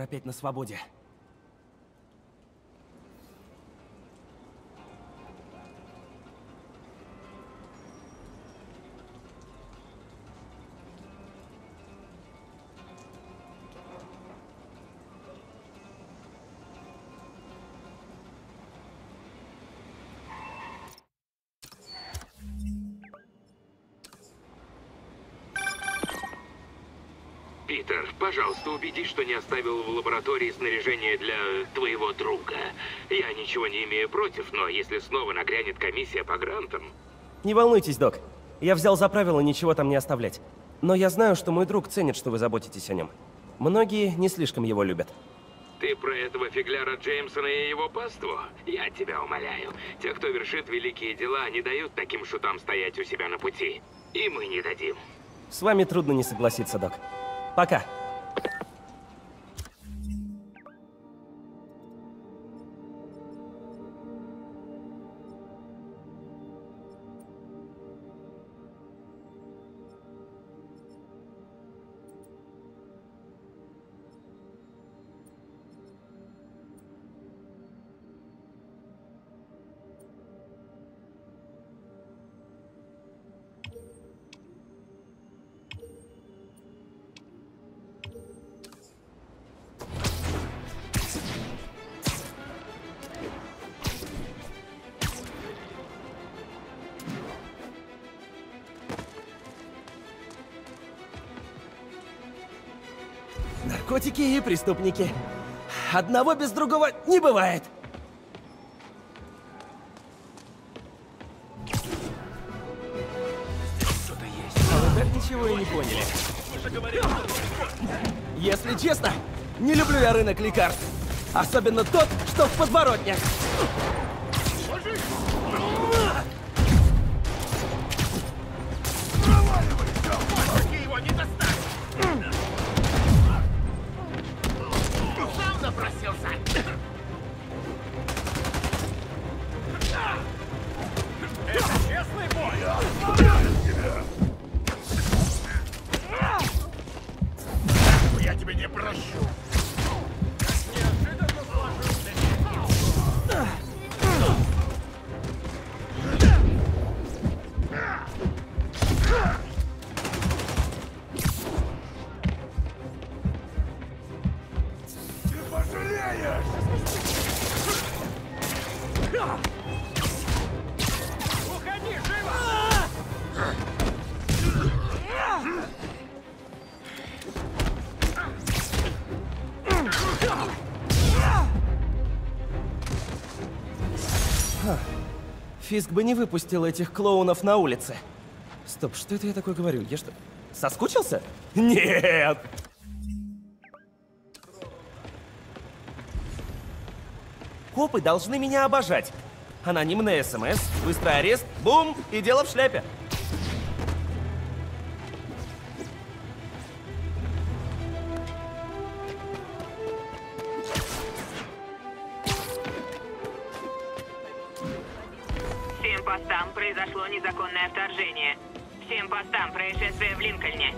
опять на свободе. Пожалуйста, убедись, что не оставил в лаборатории снаряжение для твоего друга. Я ничего не имею против, но если снова нагрянет комиссия по грантам... Не волнуйтесь, док. Я взял за правило ничего там не оставлять. Но я знаю, что мой друг ценит, что вы заботитесь о нем. Многие не слишком его любят. Ты про этого фигляра Джеймсона и его паству? Я тебя умоляю. Те, кто вершит великие дела, не дают таким шутам стоять у себя на пути. И мы не дадим. С вами трудно не согласиться, док. Пока. Наркотики и преступники. Одного без другого не бывает. А вы так ничего и не поняли. Если честно, не люблю я рынок лекарств. Особенно тот, что в подворотнях. Фиск бы не выпустил этих клоунов на улице. Стоп, что это я такое говорю? Я что, соскучился? Нет! Копы должны меня обожать. Анонимный СМС, быстрый арест, бум, и дело в шляпе. Постам произошло незаконное вторжение. Всем постам происшествие в Линкольне.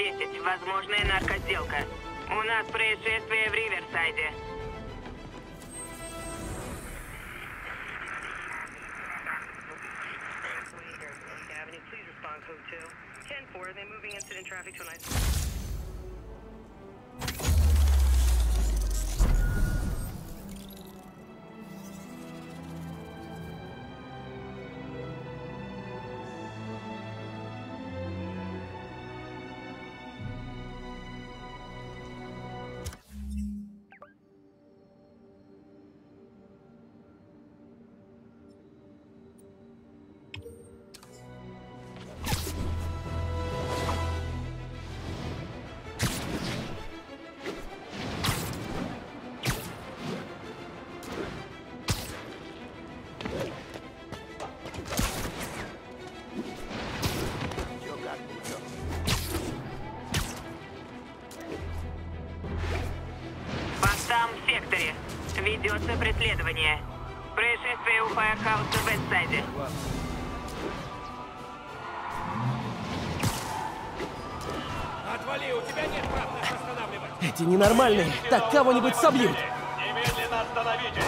Десять десять. Возможная наркосделка. У нас происшествие в Риверсайде. 2. 10-4, they're moving incident traffic to an ненормальные так кого-нибудь собьют. Немедленно остановитесь.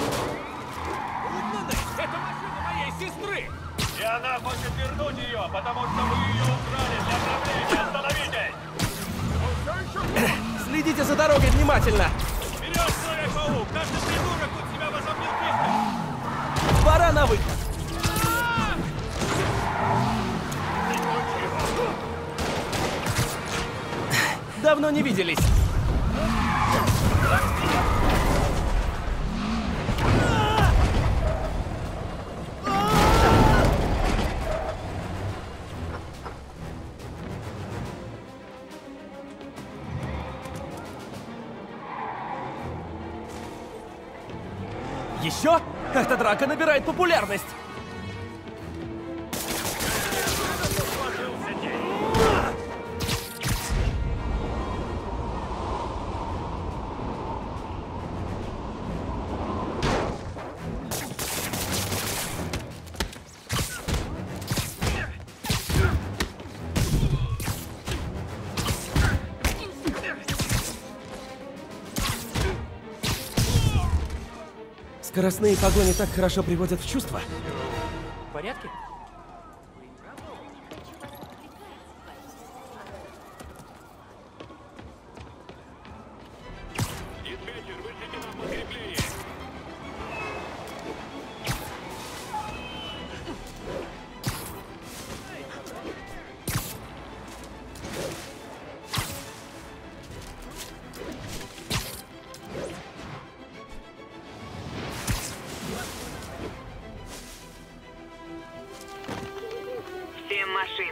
Это машина моей сестры! И она хочет вернуть ее, потому что вы ее украли для ограбления. Остановитесь! Следите за дорогой внимательно. Вперед, Человек-паук! Каждый придурок тут себя возомнил пиздой! Пора на выход. Давно не виделись. Еще? Эта драка набирает популярность. Скоростные погони так хорошо приводят в чувство. В порядке?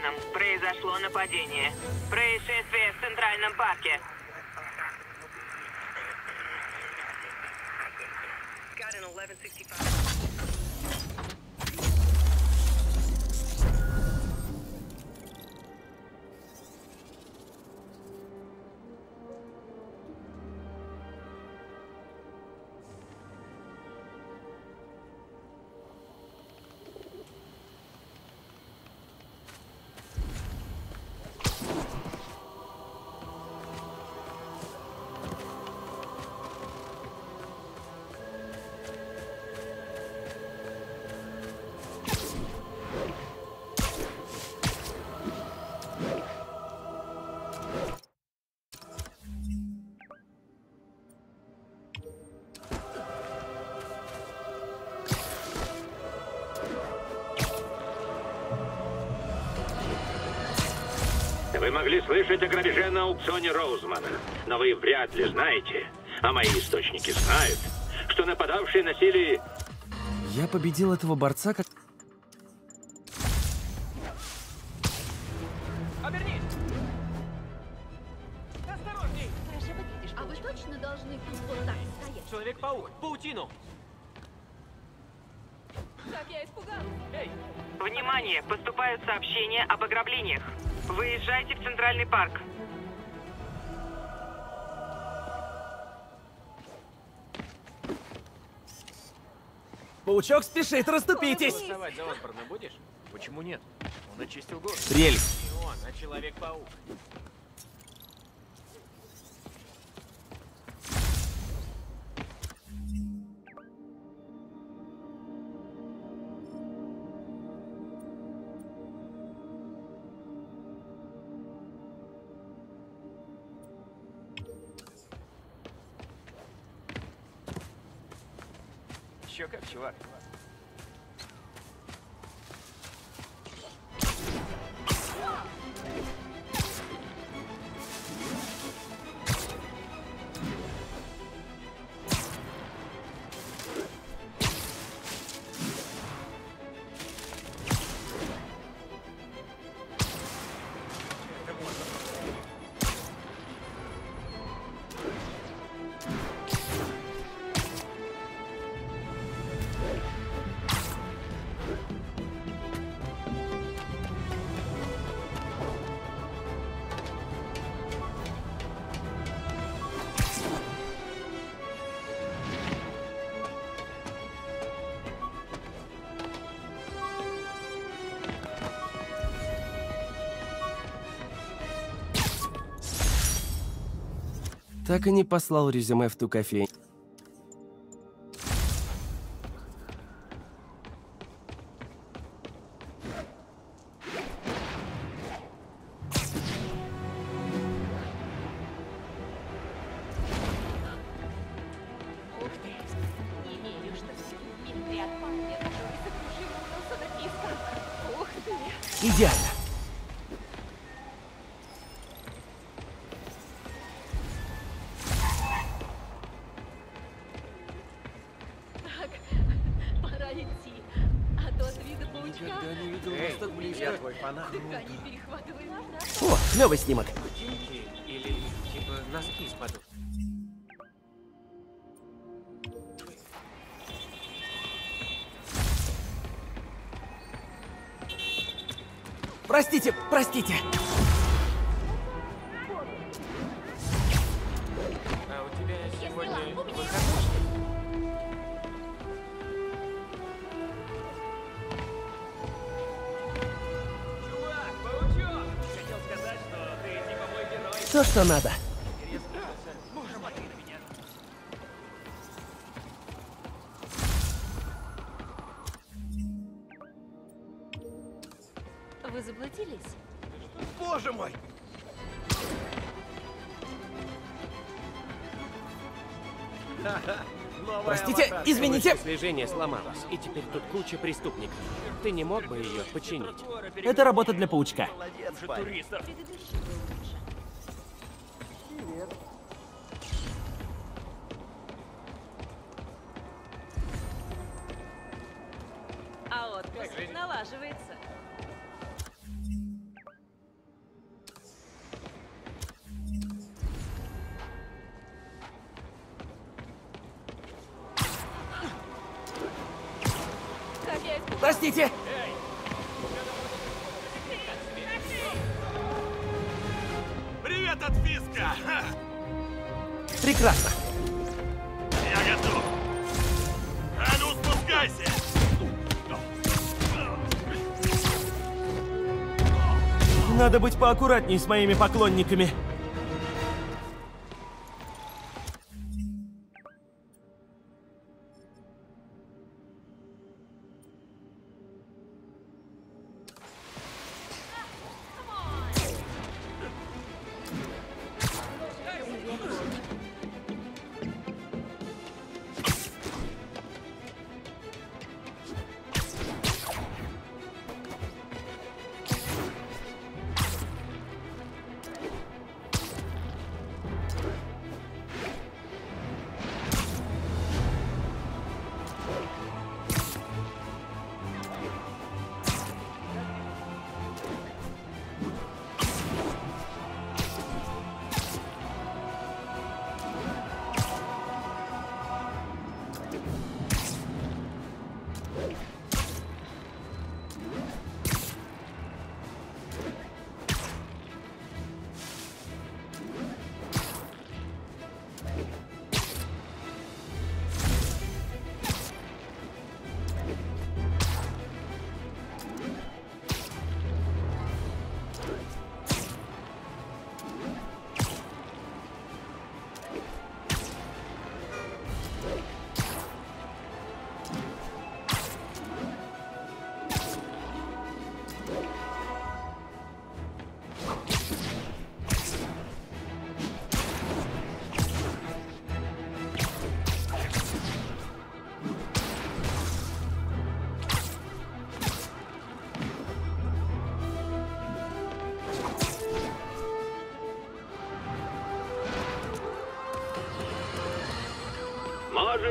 Машинам. Произошло нападение. Происшествие в Центральном парке. Got an 1165. Вы могли слышать о грабеже на аукционе Роузмана, но вы вряд ли знаете, а мои источники знают, что нападавшие носили Я победил этого борца как... Обернись! Осторожней! Хорошо выглядишь, А вы точно должны тут вот так стоять? Человек-паук, паутину! Как я испугалась! Эй, Внимание! Поступают сообщения об ограблениях. Выезжайте в Центральный парк. Паучок спешит, расступитесь! голосовать за Осборна будешь? Почему нет? Он очистил город. Рельс. Не он, а Человек-паук. Так и не послал резюме в ту кофейню. Ух клевый снимок. Ботинки или типа носки. Простите, простите. Что надо. Вы заблудились? Боже мой! Простите, извините. Слежение сломалось, и теперь тут куча преступников. Ты не мог бы ее починить? Это работа для паучка. Туристов. Предыдущий лучше. А отпуск налаживается. Как я испугалась. Простите. Прекрасно. Я готов. А ну спускайся! Надо быть поаккуратней с моими поклонниками.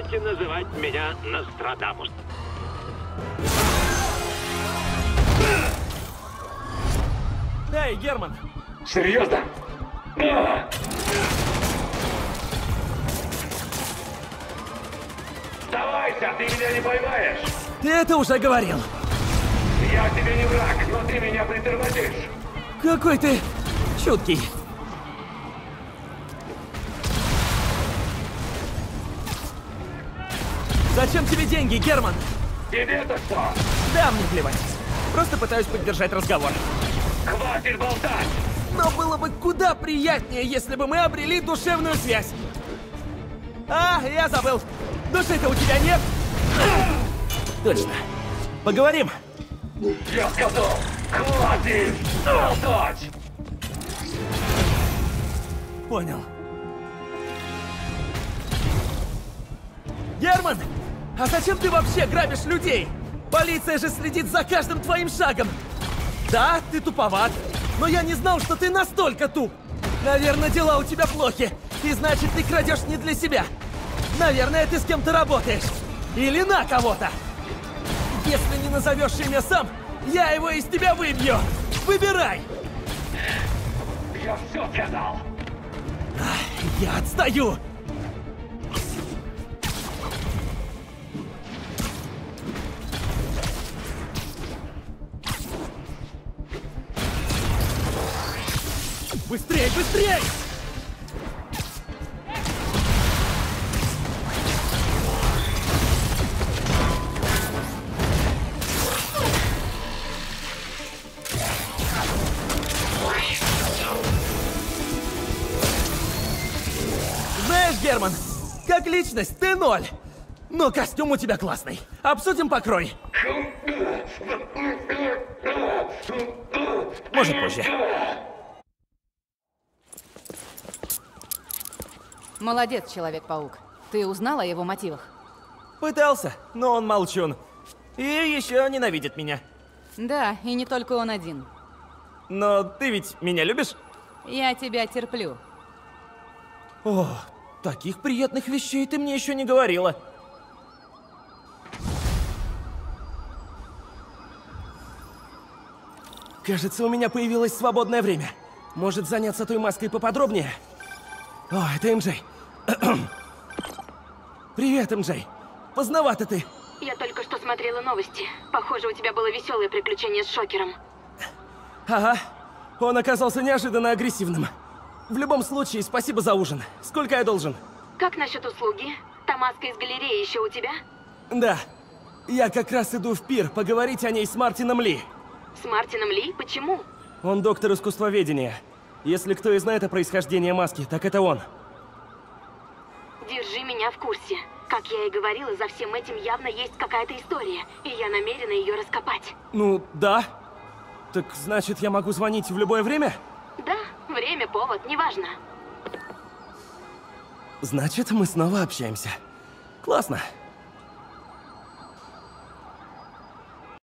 Можете называть меня Нострадамус. Эй, Герман, Серьезно? Сдавайся, ты меня не поймаешь! ты это уже говорил. Я тебе не враг, но ты меня притормозишь! Какой ты чуткий. Зачем тебе деньги, Герман? Тебе-то что? Да, мне плевать. Просто пытаюсь поддержать разговор. Хватит болтать! Но было бы куда приятнее, если бы мы обрели душевную связь. А, я забыл. Души-то у тебя нет? Точно. Поговорим. Я сказал, хватит болтать! Понял. Герман! А зачем ты вообще грабишь людей? Полиция же следит за каждым твоим шагом. Да, ты туповат, но я не знал, что ты настолько туп. Наверное, дела у тебя плохи, и значит, ты крадешь не для себя. Наверное, ты с кем-то работаешь. Или на кого-то. Если не назовешь имя сам, я его из тебя выбью. Выбирай. Я все сказал! Я отстаю. Быстрей, быстрей! Знаешь, Герман, как личность ты ноль. Но костюм у тебя классный. Обсудим покрой. Может, позже. Молодец, Человек-паук. Ты узнал о его мотивах? Пытался, но он молчун. И еще ненавидит меня. Да, и не только он один. Но ты ведь меня любишь? Я тебя терплю. О, таких приятных вещей ты мне еще не говорила. Кажется, у меня появилось свободное время. Может заняться той маской поподробнее? О, это МJ. Привет, МJ. Поздновато ты. Я только что смотрела новости. Похоже, у тебя было веселое приключение с Шокером. Ага. Он оказался неожиданно агрессивным. В любом случае, спасибо за ужин. Сколько я должен? Как насчет услуги? Та маска из галереи еще у тебя? Да. Я как раз иду в пир поговорить о ней с Мартином Ли. С Мартином Ли? Почему? Он доктор искусствоведения. Если кто и знает о происхождении маски, так это он. Держи меня в курсе. Как я и говорила, за всем этим явно есть какая-то история, и я намерена ее раскопать. Ну, да. Так значит, я могу звонить в любое время? Да, время, повод, неважно. Значит, мы снова общаемся. Классно.